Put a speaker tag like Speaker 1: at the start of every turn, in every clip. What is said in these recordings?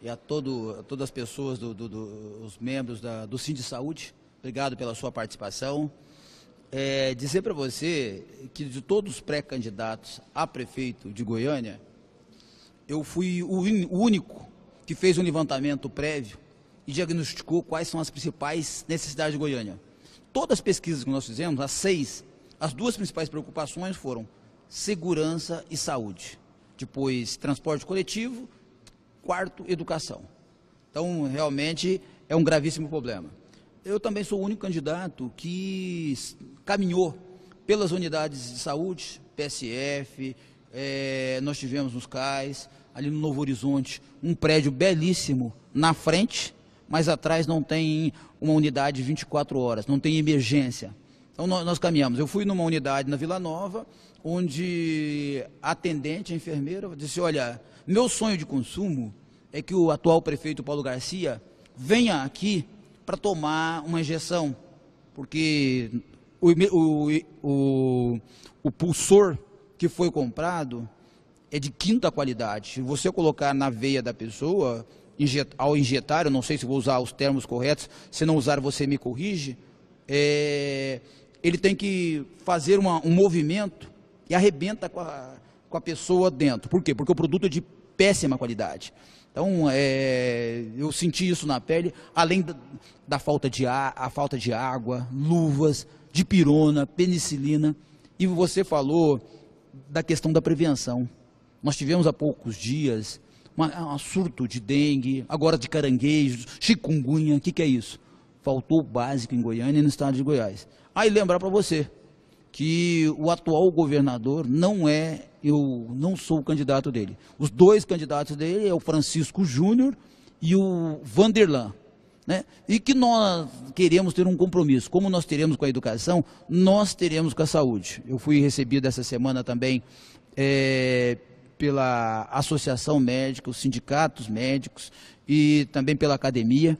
Speaker 1: e a, todo, a todas as pessoas, do, do, do, os membros da, do Sim de Saúde. Obrigado pela sua participação. É, dizer para você que de todos os pré-candidatos a prefeito de Goiânia, eu fui o, o único que fez um levantamento prévio e diagnosticou quais são as principais necessidades de Goiânia. Todas as pesquisas que nós fizemos, as seis, as duas principais preocupações foram segurança e saúde. Depois, transporte coletivo quarto, educação. Então, realmente, é um gravíssimo problema. Eu também sou o único candidato que caminhou pelas unidades de saúde, PSF, é, nós tivemos nos CAIS, ali no Novo Horizonte, um prédio belíssimo na frente, mas atrás não tem uma unidade de 24 horas, não tem emergência. Então nós, nós, caminhamos. Eu fui numa unidade na Vila Nova, onde a atendente, a enfermeira, disse: Olha, meu sonho de consumo é que o atual prefeito Paulo Garcia venha aqui para tomar uma injeção, porque o, o, o, o pulsor que foi comprado é de quinta qualidade. Se você colocar na veia da pessoa, ao injetar, eu não sei se vou usar os termos corretos, se não usar você me corrige, é, ele tem que fazer uma, um movimento e arrebenta com a, com a pessoa dentro. Por quê? Porque o produto é de péssima qualidade. Então, é, eu senti isso na pele, além da, da falta de ar, a falta de água, luvas, de pirona, penicilina. E você falou da questão da prevenção. Nós tivemos há poucos dias um surto de dengue, agora de caranguejos, chikungunya. O que, que é isso? Faltou o básico em Goiânia e no estado de Goiás. Aí lembrar para você, que o atual governador não é, eu não sou o candidato dele. Os dois candidatos dele é o Francisco Júnior e o Vanderlan. Né? E que nós queremos ter um compromisso. Como nós teremos com a educação, nós teremos com a saúde. Eu fui recebido essa semana também é, pela Associação Médica, os sindicatos médicos e também pela academia.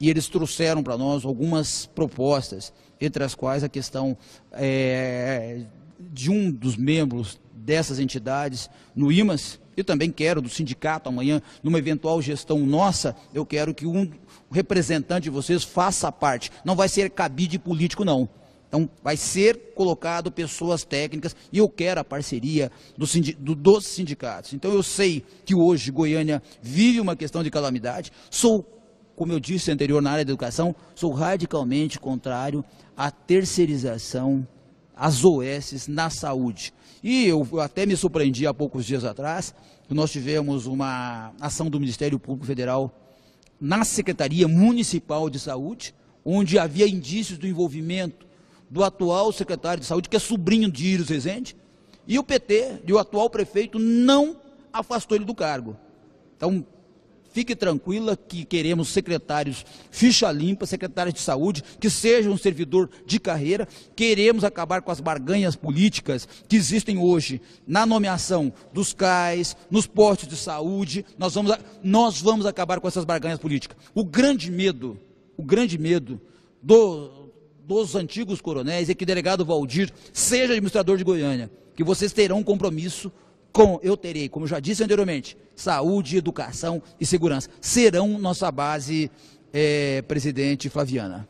Speaker 1: E eles trouxeram para nós algumas propostas entre as quais a questão é, de um dos membros dessas entidades no IMAS, e também quero do sindicato amanhã, numa eventual gestão nossa, eu quero que um representante de vocês faça parte. Não vai ser cabide político, não. Então, vai ser colocado pessoas técnicas e eu quero a parceria do do, dos sindicatos. Então, eu sei que hoje Goiânia vive uma questão de calamidade, sou como eu disse anterior na área da educação, sou radicalmente contrário à terceirização às OS na saúde. E eu até me surpreendi há poucos dias atrás, que nós tivemos uma ação do Ministério Público Federal na Secretaria Municipal de Saúde, onde havia indícios do envolvimento do atual secretário de Saúde, que é sobrinho de Íris Rezende, e o PT, e o atual prefeito, não afastou ele do cargo. Então, Fique tranquila que queremos secretários ficha limpa, secretários de saúde, que sejam um servidor de carreira. Queremos acabar com as barganhas políticas que existem hoje na nomeação dos CAIs, nos postos de saúde. Nós vamos, nós vamos acabar com essas barganhas políticas. O grande medo, o grande medo do, dos antigos coronéis é que o delegado Valdir seja administrador de Goiânia, que vocês terão um compromisso com, eu terei, como já disse anteriormente, saúde, educação e segurança. Serão nossa base, é, presidente Flaviana.